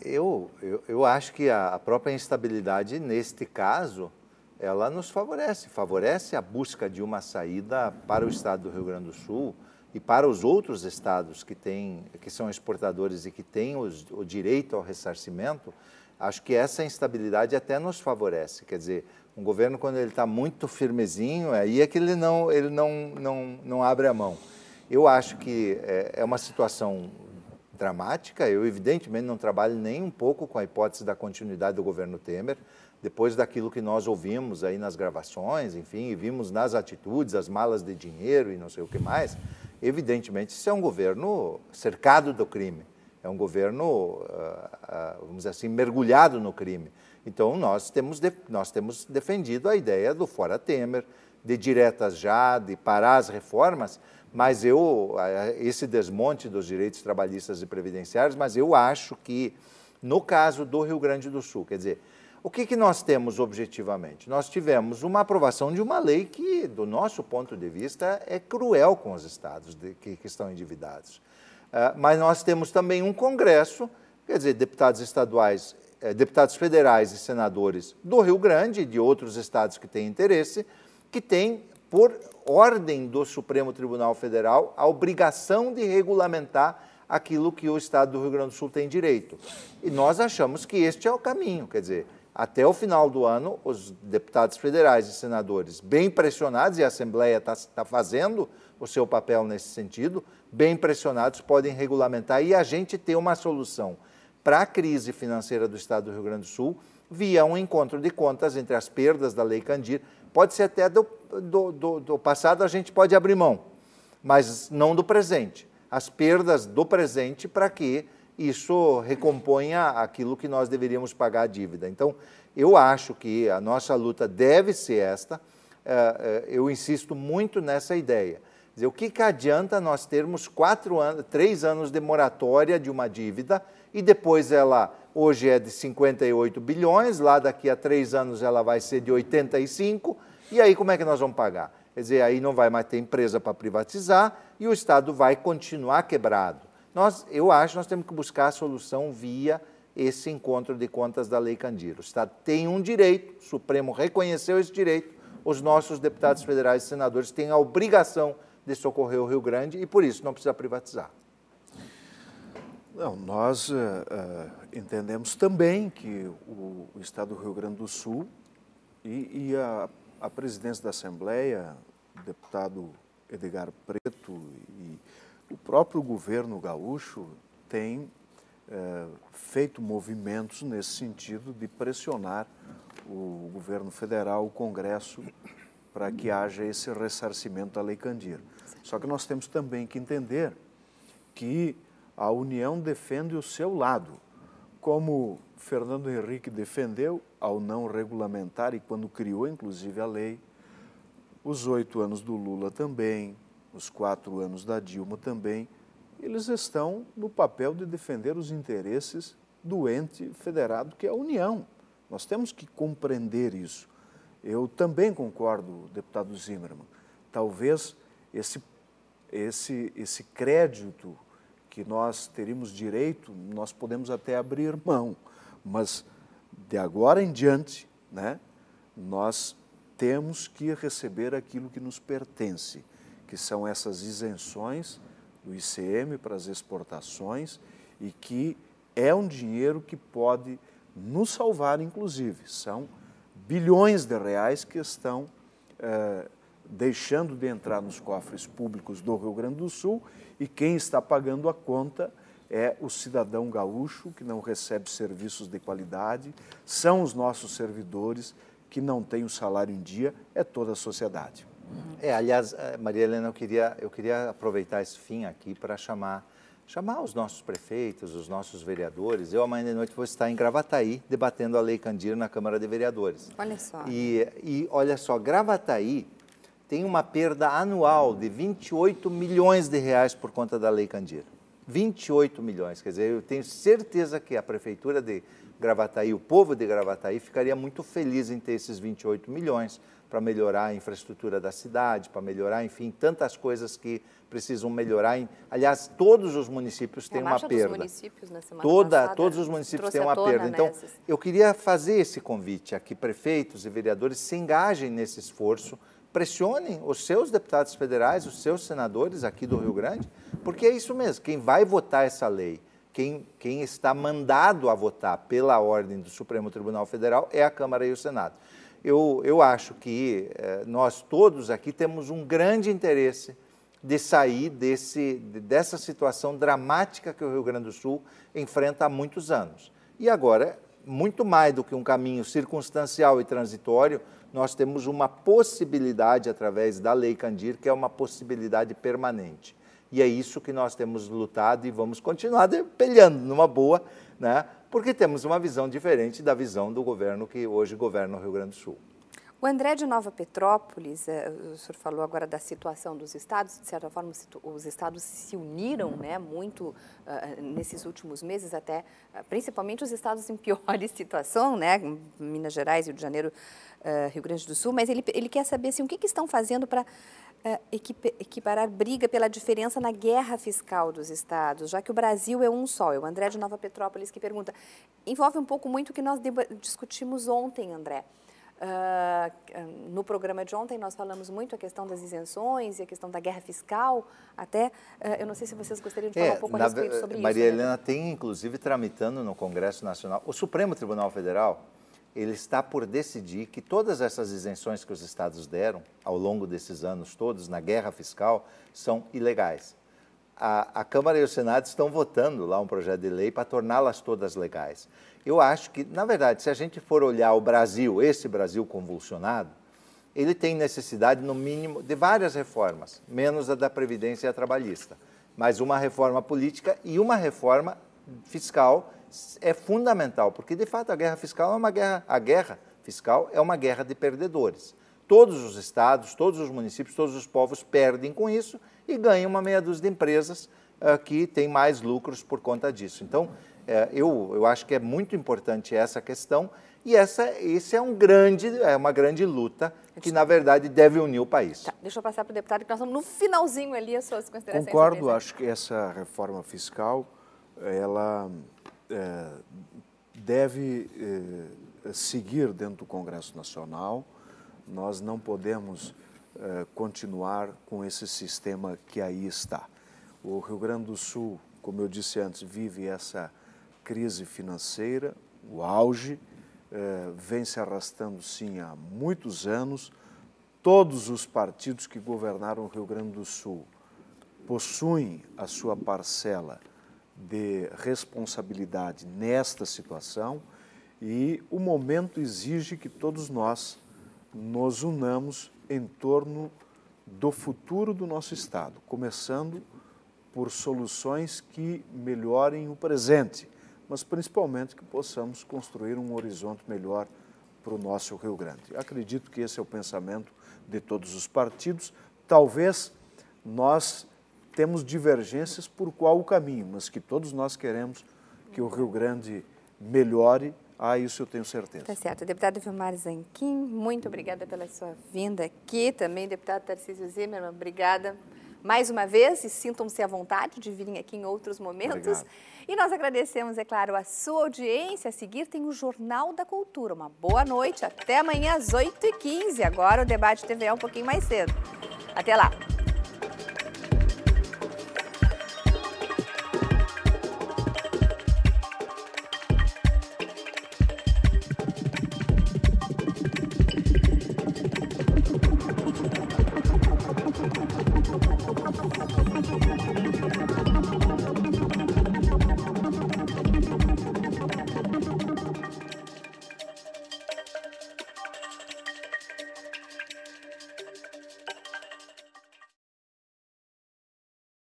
Eu, eu, eu acho que a própria instabilidade, neste caso, ela nos favorece, favorece a busca de uma saída para o estado do Rio Grande do Sul, e para os outros estados que, têm, que são exportadores e que têm os, o direito ao ressarcimento, acho que essa instabilidade até nos favorece. Quer dizer, um governo, quando ele está muito firmezinho, aí é que ele não, ele não, não, não abre a mão. Eu acho que é, é uma situação dramática. Eu, evidentemente, não trabalho nem um pouco com a hipótese da continuidade do governo Temer, depois daquilo que nós ouvimos aí nas gravações, enfim, e vimos nas atitudes, as malas de dinheiro e não sei o que mais evidentemente, isso é um governo cercado do crime, é um governo, ah, ah, vamos dizer assim, mergulhado no crime. Então, nós temos, nós temos defendido a ideia do fora Temer, de diretas já, de parar as reformas, mas eu, esse desmonte dos direitos trabalhistas e previdenciários, mas eu acho que, no caso do Rio Grande do Sul, quer dizer, o que, que nós temos objetivamente? Nós tivemos uma aprovação de uma lei que, do nosso ponto de vista, é cruel com os estados de, que, que, estão endividados. Uh, mas nós temos também um Congresso, quer dizer, deputados estaduais, eh, deputados federais e senadores do Rio Grande e de outros estados que têm interesse, que têm, por ordem do Supremo Tribunal Federal, a obrigação de regulamentar aquilo que o Estado do Rio Grande do Sul tem direito. E nós achamos que este é o caminho, quer dizer, até o final do ano, os deputados federais e senadores, bem pressionados, e a Assembleia está tá fazendo o seu papel nesse sentido, bem pressionados, podem regulamentar e a gente ter uma solução para a crise financeira do Estado do Rio Grande do Sul via um encontro de contas entre as perdas da Lei Candir. Pode ser até do, do, do, do passado, a gente pode abrir mão, mas não do presente. As perdas do presente para que isso recomponha aquilo que nós deveríamos pagar a dívida. Então, eu acho que a nossa luta deve ser esta. Eh, eh, eu insisto muito nessa ideia. O que, que adianta nós termos quatro anos, três anos de moratória de uma dívida e depois ela hoje é de 58 bilhões, lá daqui a três anos ela vai ser de 85, e aí como é que nós vamos pagar? Quer dizer, aí não vai mais ter empresa para privatizar e o Estado vai continuar quebrado. Nós, eu acho que nós temos que buscar a solução via esse encontro de contas da Lei Candir. O Estado tem um direito, o Supremo reconheceu esse direito, os nossos deputados federais e senadores têm a obrigação de socorrer o Rio Grande e, por isso, não precisa privatizar. Não, nós uh, entendemos também que o, o, Estado do Rio Grande do Sul e, e a, a, presidência da Assembleia, o deputado Edgar Preto e o próprio governo gaúcho tem é, feito movimentos nesse sentido de pressionar o governo federal, o Congresso, para que haja esse ressarcimento da Lei Candir. Só que nós temos também que entender que a União defende o seu lado, como Fernando Henrique defendeu ao não regulamentar e quando criou inclusive a lei, os oito anos do Lula também, os quatro anos da Dilma também, eles estão no papel de defender os interesses do ente federado que é a União. Nós temos que compreender isso. Eu também concordo, deputado Zimmermann. Talvez esse, esse, esse crédito que nós teríamos direito, nós podemos até abrir mão, mas de agora em diante, né, nós temos que receber aquilo que nos pertence, que são essas isenções do ICM para as exportações e que é um dinheiro que pode nos salvar, inclusive. São bilhões de reais que estão eh, deixando de entrar nos cofres públicos do Rio Grande do Sul e quem está pagando a conta é o cidadão gaúcho que não recebe serviços de qualidade, são os nossos servidores que não têm o salário em dia, é toda a sociedade. É, aliás, eh, Maria Helena, eu queria, eu queria aproveitar esse fim aqui para chamar, chamar os nossos prefeitos, os nossos vereadores. Eu amanhã de noite vou estar em Gravataí debatendo a Lei Candir na Câmara de Vereadores. Olha só. E, e olha só, Gravataí tem uma perda anual de 28 milhões de reais por conta da Lei Candir. 28 milhões, quer dizer, eu tenho certeza que a prefeitura de Gravataí, o povo de Gravataí ficaria muito feliz em ter esses 28 milhões para melhorar a infraestrutura da cidade, para melhorar, enfim, tantas coisas que precisam melhorar. Aliás, todos os municípios têm uma perda. Dos municípios na semana Toda, passada, todos os municípios têm uma perda. Então, nessas. eu queria fazer esse convite aqui, prefeitos e vereadores se engajem nesse esforço, pressionem os seus deputados federais, os seus senadores aqui do Rio Grande, porque é isso mesmo, quem vai votar essa lei, quem, quem está mandado a votar pela ordem do Supremo Tribunal Federal é a Câmara e o Senado eu, eu acho que eh, nós todos aqui temos um grande interesse de sair desse, dessa situação dramática que o Rio Grande do Sul enfrenta há muitos anos. E agora, muito mais do que um caminho circunstancial e transitório, nós temos uma possibilidade através da Lei Candir, que é uma possibilidade permanente. E é isso que nós temos lutado e vamos continuar peleando numa boa, né? porque temos uma visão diferente da visão do governo que hoje governa o Rio Grande do Sul. O André de Nova Petrópolis, eh, o senhor falou agora da situação dos estados, de certa forma os estados se uniram né, muito uh, nesses últimos meses, até uh, principalmente os estados em pior [laughs] situação, né, Minas Gerais, Rio de Janeiro, uh, Rio Grande do Sul, mas ele, ele quer saber assim, o que, que estão fazendo para equiparar briga pela diferença na guerra fiscal dos estados, já que o Brasil é um só. É o André de Nova Petrópolis que pergunta. Envolve um pouco muito o que nós discutimos ontem, André. Uh, no programa de ontem nós falamos muito a questão das isenções e a questão da guerra fiscal, até, uh, eu não sei se vocês gostariam de falar é, um pouco a respeito sobre Maria isso. Maria né? Helena né? tem, inclusive, tramitando no Congresso Nacional, o Supremo Tribunal Federal, ele está por decidir que todas essas isenções que os estados deram ao longo desses anos todos na guerra fiscal são ilegais. A, a Câmara e o Senado estão votando lá um projeto de lei para torná-las todas legais. Eu acho que, na verdade, se a gente for olhar o Brasil, esse Brasil convulsionado, ele tem necessidade, no mínimo, de várias reformas, menos a da Previdência Trabalhista, mas uma reforma política e uma reforma fiscal é fundamental, porque de fato a guerra fiscal é uma guerra, a guerra fiscal é uma guerra de perdedores. Todos os estados, todos os municípios, todos os povos perdem com isso e ganham uma meia dúzia de empresas uh, que têm mais lucros por conta disso. Então, é, eu, eu acho que é muito importante essa questão e essa esse é um grande é uma grande luta que na verdade deve unir o país. Tá, deixa eu passar para o deputado que nós estamos no finalzinho ali as suas considerações. Concordo, acho que essa reforma fiscal ela é, deve é, seguir dentro do Congresso Nacional. Nós não podemos é, continuar com esse sistema que aí está. O Rio Grande do Sul, como eu disse antes, vive essa crise financeira, o auge, vem se arrastando sim há muitos anos. Todos os partidos que governaram o Rio Grande do Sul possuem a sua parcela de responsabilidade nesta situação e o momento exige que todos nós nos unamos em torno do futuro do nosso Estado, começando por soluções que melhorem o presente, mas principalmente que possamos construir um horizonte melhor para o nosso Rio Grande. Acredito que esse é o pensamento de todos os partidos. Talvez nós temos divergências por qual o caminho, mas que todos nós queremos que o Rio Grande melhore ah, isso eu tenho certeza. Tá certo. Deputado Vilmar Zanquim, muito obrigada pela sua vinda aqui. Também, deputado Tarcísio Zimmermann, obrigada mais uma vez e sintam-se à vontade de virem aqui em outros momentos. Obrigado. E nós agradecemos, é claro, a sua audiência. A seguir tem o Jornal da Cultura. Uma boa noite, até amanhã às 8h15. Agora o debate TV é um pouquinho mais cedo. Até lá!